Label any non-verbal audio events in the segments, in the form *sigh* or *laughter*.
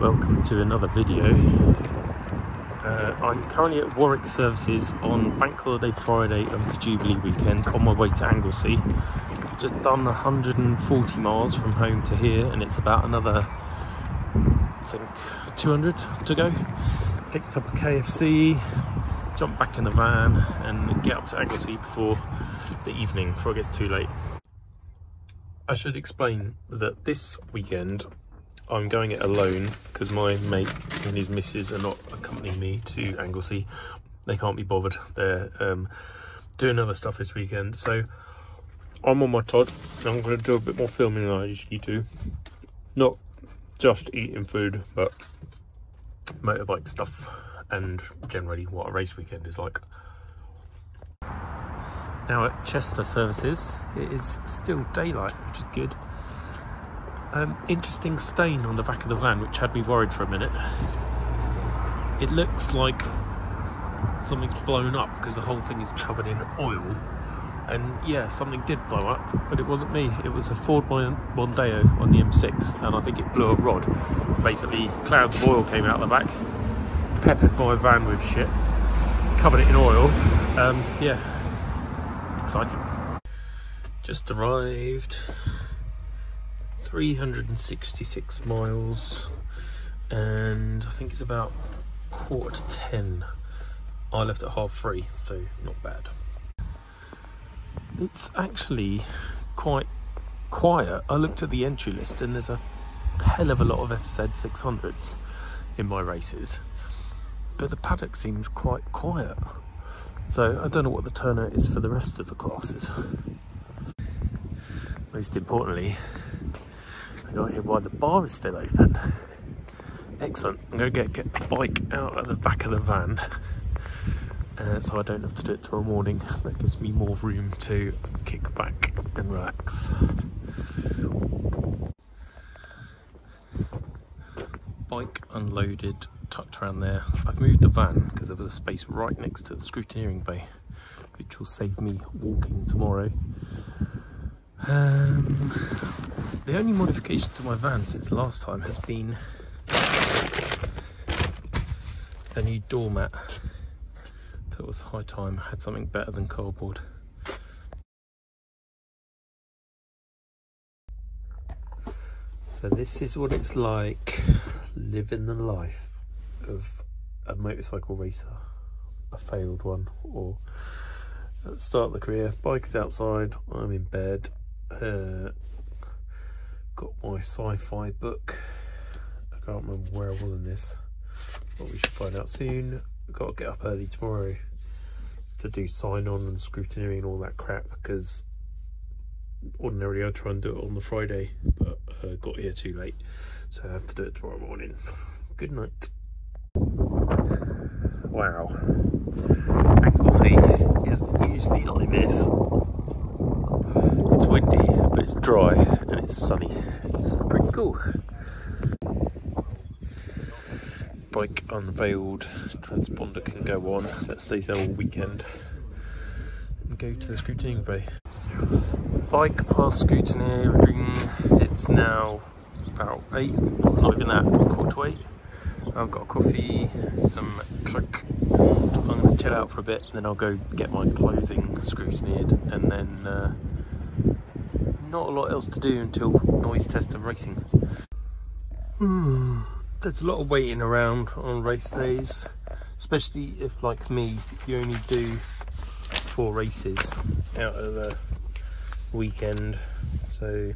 welcome to another video. Uh, I'm currently at Warwick Services on Bank Holiday Friday of the Jubilee weekend on my way to Anglesey. Just done 140 miles from home to here and it's about another, I think, 200 to go. Picked up a KFC, jump back in the van and get up to Anglesey before the evening, before it gets too late. I should explain that this weekend I'm going it alone because my mate and his missus are not accompanying me to Anglesey. They can't be bothered. They're um, doing other stuff this weekend. So I'm on my Todd. I'm going to do a bit more filming than I usually do. Not just eating food, but motorbike stuff and generally what a race weekend is like. Now at Chester Services, it is still daylight, which is good um, interesting stain on the back of the van which had me worried for a minute. It looks like something's blown up because the whole thing is covered in oil. And yeah, something did blow up, but it wasn't me. It was a Ford Mondeo on the M6, and I think it blew a rod. Basically, clouds of oil came out the back, peppered my van with shit, covered it in oil. Um, yeah, exciting. Just arrived. 366 miles and I think it's about quarter to 10 I left at half three so not bad. It's actually quite quiet. I looked at the entry list and there's a hell of a lot of FZ 600s in my races but the paddock seems quite quiet. So I don't know what the turnout is for the rest of the classes. Most importantly I got here while the bar is still open. Excellent. I'm going to get, get the bike out of the back of the van uh, so I don't have to do it tomorrow morning. That gives me more room to kick back and relax. Bike unloaded, tucked around there. I've moved the van because there was a space right next to the scrutineering bay, which will save me walking tomorrow. Um, the only modification to my van since last time has been a new doormat. That was high time, I had something better than cardboard. So this is what it's like living the life of a motorcycle racer, a failed one, or at the start of the career, bike is outside, I'm in bed, uh, got my sci-fi book. I can't remember where I was in this, but we should find out soon. I've got to get up early tomorrow to do sign-on and scrutiny and all that crap because ordinarily I try and do it on the Friday, but uh, got here too late, so I have to do it tomorrow morning. Good night. Wow. Anglesey is usually like this it's dry and it's sunny. It's pretty cool. Bike unveiled, transponder can go on. That stays there all weekend. And go to the scrutineering bay. Bike past scrutineering. It's now about eight, not even that, quarter to eight. I've got coffee, some and I'm going to chill out for a bit, then I'll go get my clothing scrutineered, and then uh, not a lot else to do until noise test and racing. Hmm, there's a lot of waiting around on race days, especially if, like me, you only do four races out of the weekend. So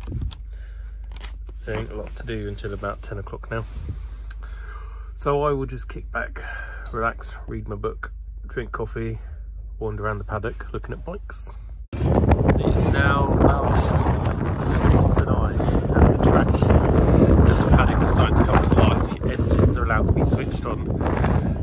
there ain't a lot to do until about 10 o'clock now. So I will just kick back, relax, read my book, drink coffee, wander around the paddock looking at bikes. It is now about tonight at the track. As the paddock is starting to come to life, engines are allowed to be switched on.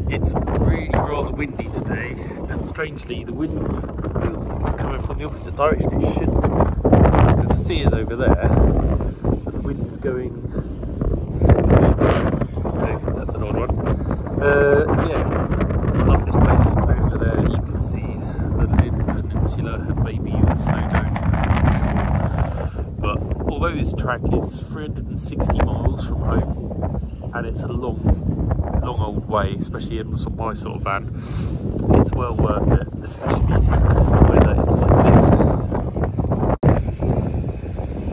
It's really rather windy today, and strangely, the wind feels like it's coming from the opposite direction. It shouldn't, because the sea is over there, but the wind is going. So that's an odd one. Uh, yeah, I love this place. Over there, you can see the Llŷn Peninsula and maybe the Snowdon. But this track is 360 miles from home, and it's a long, long old way, especially in my sort of van. It's well worth it, especially the weather is like this.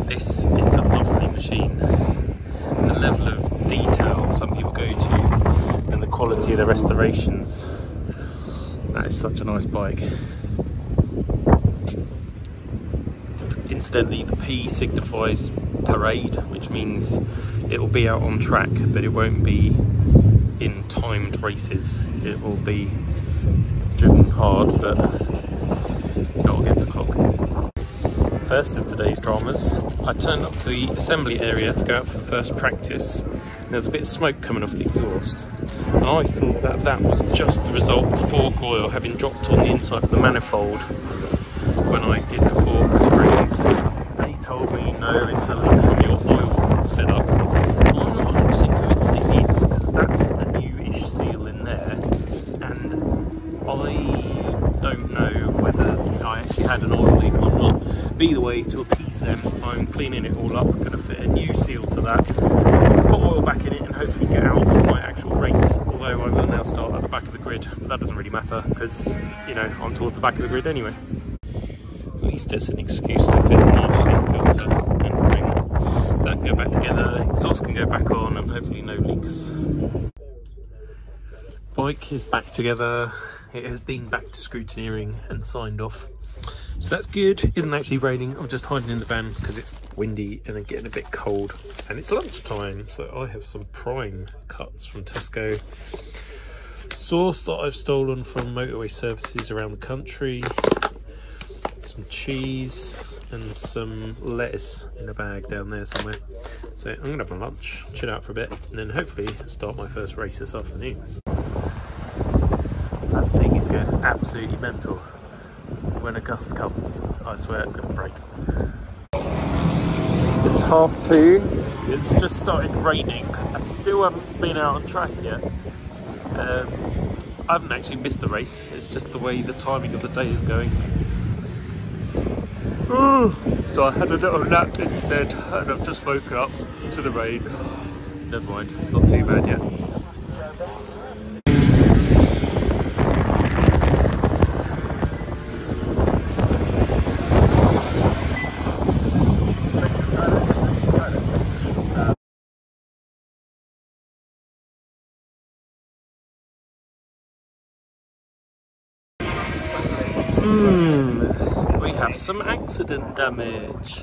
This is a lovely machine. The level of detail some people go to and the quality of the restorations. That is such a nice bike. Incidentally, the P signifies parade, which means it will be out on track, but it won't be in timed races. It will be driven hard, but not against the clock. First of today's dramas, I turned up to the assembly area to go out for the first practice. There's a bit of smoke coming off the exhaust, and I thought that that was just the result of fork oil having dropped on the inside of the manifold when I did the fork springs. They told me no, it's a leak from your oil filler. I'm not 100% convinced it is because that's a newish seal in there, and I don't know whether I actually had an oil leak or not. But either way, to appease them, I'm cleaning it all up. I'm going to fit a new seal to that, put oil back in it, and hopefully get out for my actual race. Although I will now start at the back of the grid, but that doesn't really matter because you know I'm towards the back of the grid anyway least it's an excuse to fit an arch filter and ring. So that can go back together, exhaust can go back on and hopefully no leaks. Bike is back together, it has been back to scrutineering and signed off. So that's good, isn't actually raining, I'm just hiding in the van because it's windy and then getting a bit cold. And it's lunchtime, so I have some prime cuts from Tesco. Sauce that I've stolen from motorway services around the country some cheese and some lettuce in a bag down there somewhere. So I'm gonna have my lunch, chill out for a bit, and then hopefully start my first race this afternoon. That thing is going absolutely mental. When a gust comes, I swear it's gonna break. It's half two, it's just started raining. I still haven't been out on track yet. Um, I haven't actually missed the race, it's just the way the timing of the day is going. So I had a little nap instead and I've just woken up to the rain. Never mind, it's not too bad yet. Hmm, we have some accident damage.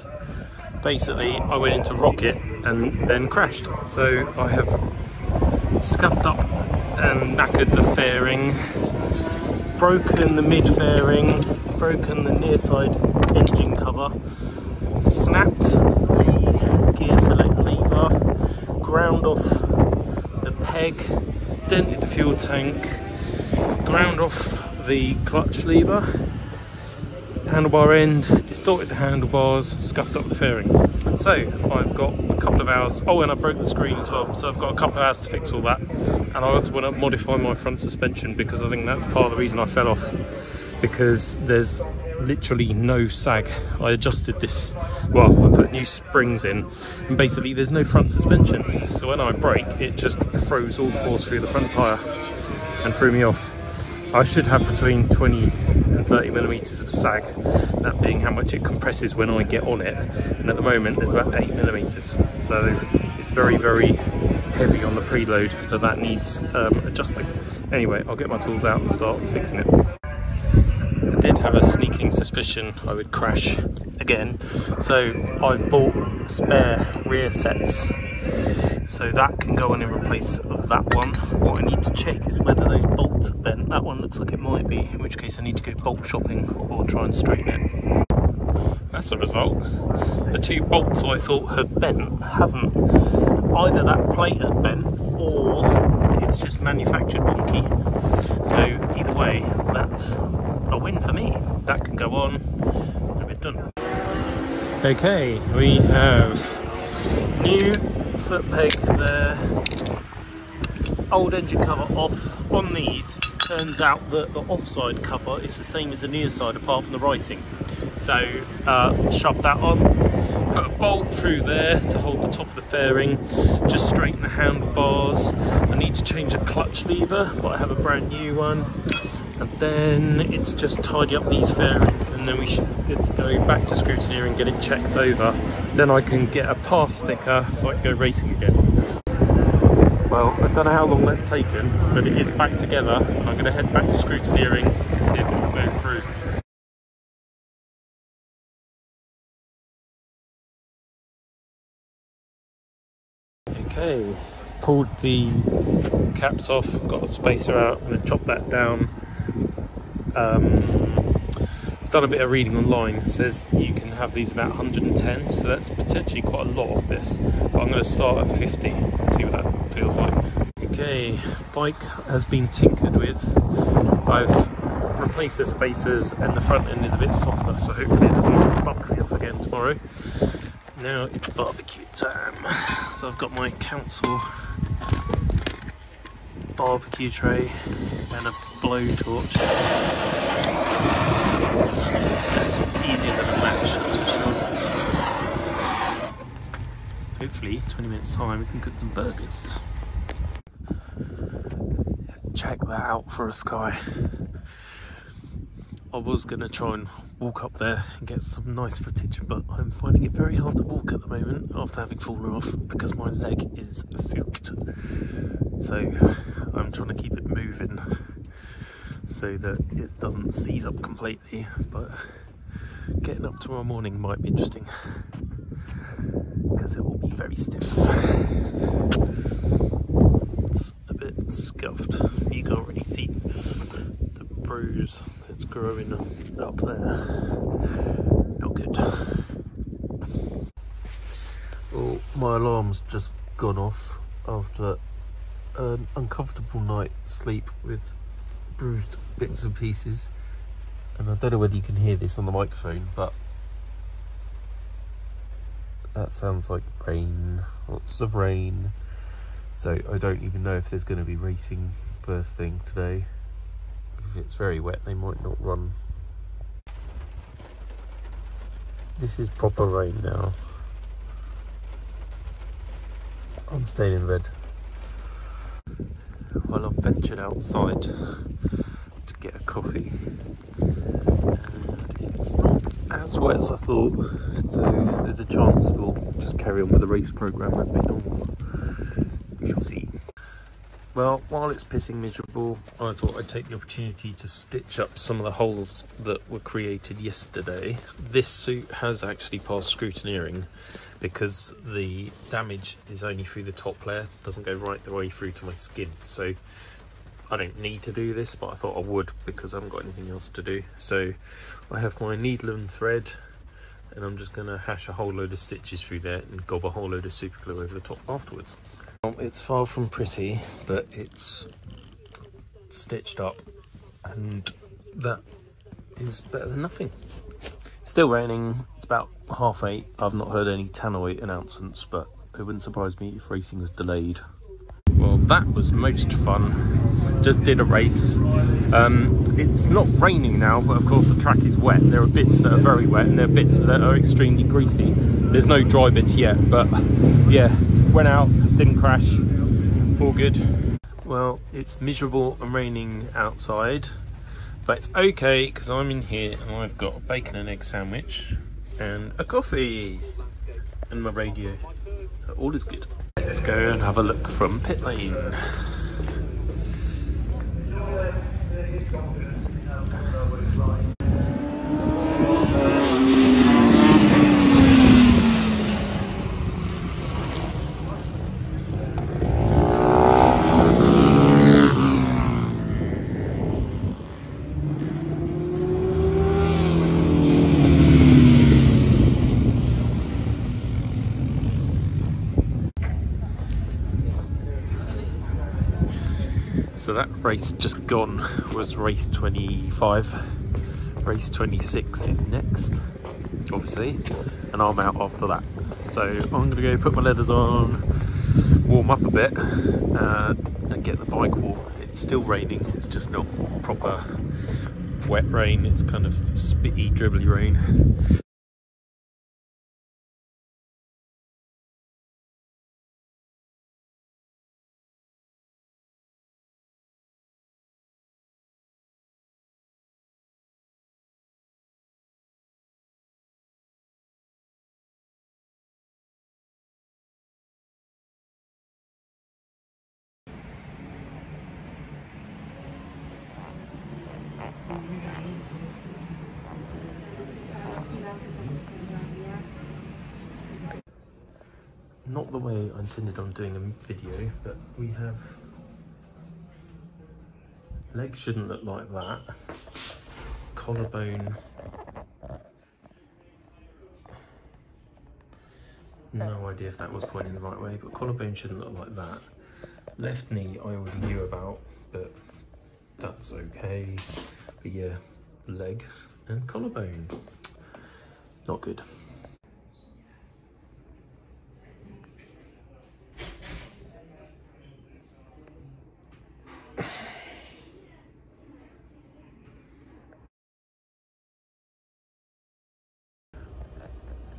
Basically, I went into rocket and then crashed. So I have scuffed up and knackered the fairing, broken the mid fairing, broken the near side engine cover, snapped the gear select lever, ground off the peg, dented the fuel tank, ground off the clutch lever, handlebar end, distorted the handlebars, scuffed up the fairing. So I've got a couple of hours, oh and I broke the screen as well, so I've got a couple of hours to fix all that. And I also want to modify my front suspension because I think that's part of the reason I fell off. Because there's literally no sag. I adjusted this, well I put new springs in and basically there's no front suspension. So when I brake it just throws all force through the front tyre and threw me off. I should have between 20 and 30 millimeters of sag, that being how much it compresses when I get on it. And at the moment, there's about 8 millimeters. So it's very, very heavy on the preload, so that needs um, adjusting. Anyway, I'll get my tools out and start fixing it. I did have a sneaking suspicion I would crash again, so I've bought spare rear sets so that can go on in replace of that one. What I need to check is whether those bolts are bent. That one looks like it might be, in which case I need to go bolt shopping or try and straighten it. That's the result. The two bolts I thought had bent haven't. Either that plate had bent or it's just manufactured wonky. So either way, that's a win for me. That can go on and we're done. Okay, we have new foot peg there old engine cover off on these. Turns out that the offside cover is the same as the near side apart from the writing. So uh, shove that on, put a bolt through there to hold the top of the fairing, just straighten the handlebars. I need to change a clutch lever, but I have a brand new one. And then it's just tidy up these fairings and then we should be good to go back to scrutineer and get it checked over. Then I can get a pass sticker so I can go racing again. Well, I don't know how long that's taken, but it is back together and I'm going to head back to scrutineering and see if it will go through. Okay, pulled the caps off, got the spacer out, I'm going to chop that down. Um, I've done a bit of reading online. It says you can have these about 110, so that's potentially quite a lot of this. But I'm going to start at 50 and see what that feels like. Okay, bike has been tinkered with. I've replaced the spacers and the front end is a bit softer, so hopefully it doesn't buck me off again tomorrow. Now it's barbecue time. So I've got my council barbecue tray and a blowtorch. That's easier than a match, that's for sure. Hopefully, 20 minutes time, we can cook some burgers. Check that out for a sky. I was going to try and walk up there and get some nice footage, but I'm finding it very hard to walk at the moment after having fallen off because my leg is fucked. So I'm trying to keep it moving so that it doesn't seize up completely. But getting up tomorrow morning might be interesting because it will be very stiff. It's a bit scuffed. You can't really see the bruise that's growing up there. Not good. Oh, my alarm's just gone off after an uncomfortable night sleep with bruised bits and pieces. And I don't know whether you can hear this on the microphone, but that sounds like rain, lots of rain. So I don't even know if there's going to be racing first thing today. It's very wet, they might not run. This is proper rain now. I'm staying in bed. Well, I've ventured outside to get a coffee, and it's not as wet as I thought. So there's a chance we'll just carry on with the race program as per normal. We shall see. Well, while it's pissing miserable, I thought I'd take the opportunity to stitch up some of the holes that were created yesterday. This suit has actually passed scrutineering because the damage is only through the top layer, doesn't go right the way through to my skin. So I don't need to do this, but I thought I would because I haven't got anything else to do. So I have my needle and thread and I'm just going to hash a whole load of stitches through there and gob a whole load of super glue over the top afterwards. It's far from pretty, but it's stitched up and that is better than nothing. Still raining, it's about half eight. I've not heard any tannoy announcements, but it wouldn't surprise me if racing was delayed. Well, that was most fun. Just did a race. Um, it's not raining now, but of course the track is wet. There are bits that are very wet and there are bits that are extremely greasy. There's no dry bits yet, but yeah, went out, didn't crash, all good. Well, it's miserable and raining outside, but it's okay because I'm in here and I've got a bacon and egg sandwich and a coffee and my radio. So all is good. Let's go and have a look from pit lane. So that race just gone was race 25. Race 26 is next, obviously, and I'm out after that. So I'm gonna go put my leathers on, warm up a bit, uh, and get the bike warm. It's still raining, it's just not proper wet rain, it's kind of spitty, dribbly rain. Not the way I intended on doing a video, but we have legs shouldn't look like that. Collarbone no idea if that was pointing the right way, but collarbone shouldn't look like that. Left knee I already knew about, but that's okay. But yeah, leg and collarbone. Not good.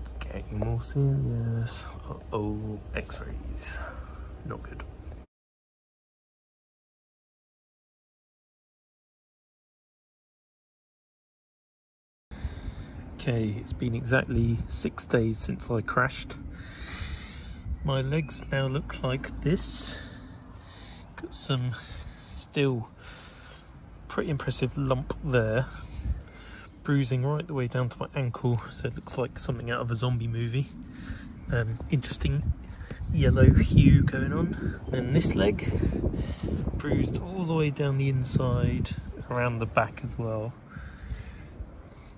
It's getting more serious. Uh oh, x-rays. Not good. Okay, it's been exactly six days since I crashed. My legs now look like this. Got some still pretty impressive lump there. Bruising right the way down to my ankle, so it looks like something out of a zombie movie. Um, interesting yellow hue going on. Then this leg, bruised all the way down the inside, around the back as well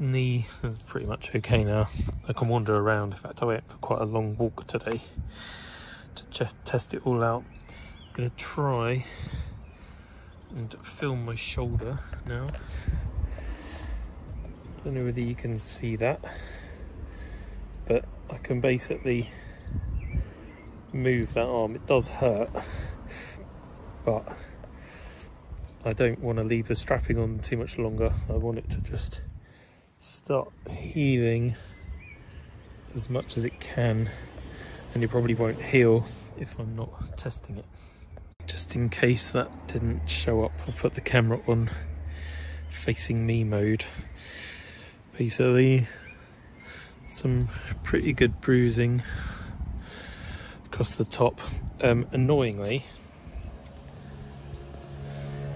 knee is pretty much okay now. I can wander around. In fact, I went for quite a long walk today to test it all out. I'm gonna try and film my shoulder now. Don't know whether you can see that, but I can basically move that arm. It does hurt, but I don't want to leave the strapping on too much longer. I want it to just start healing as much as it can and it probably won't heal if I'm not testing it. Just in case that didn't show up, I've put the camera on facing me mode. Basically, some pretty good bruising across the top. Um, annoyingly,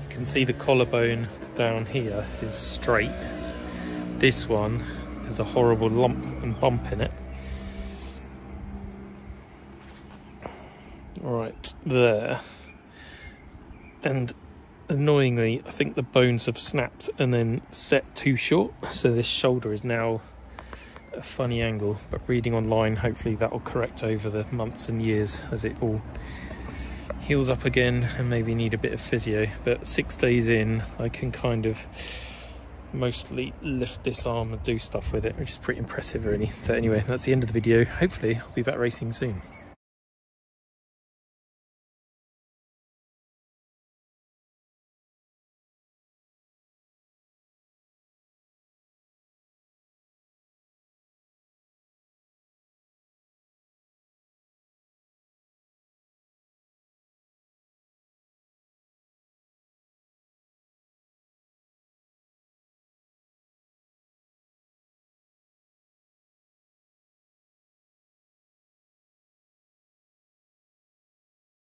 you can see the collarbone down here is straight this one has a horrible lump and bump in it. Right there. And annoyingly, I think the bones have snapped and then set too short. *laughs* So this shoulder is now a funny angle. But reading online, hopefully that will correct over the months and years as it all heals up again and maybe need a bit of physio. But six days in, I can kind of mostly lift this arm and do stuff with it, which is pretty impressive really. So anyway, that's the end of the video. Hopefully I'll be back racing soon.